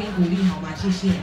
给鼓励好吗？谢谢。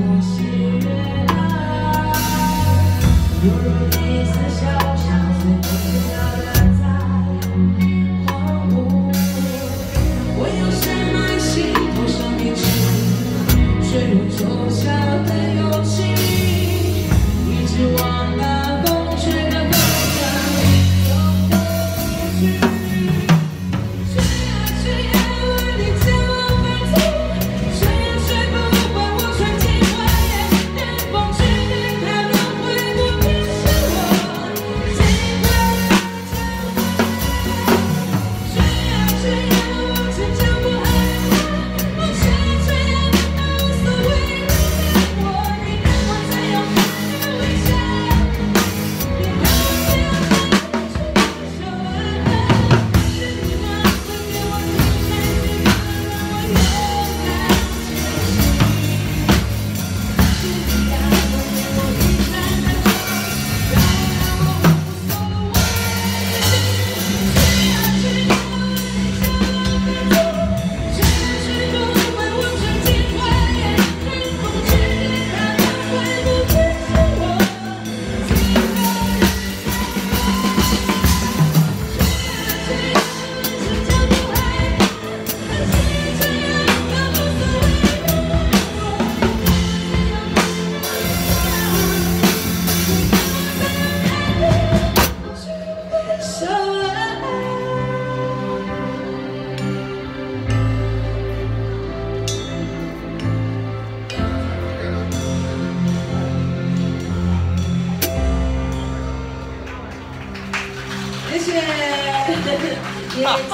我喜悦。荡路人一次小受伤不能まあ。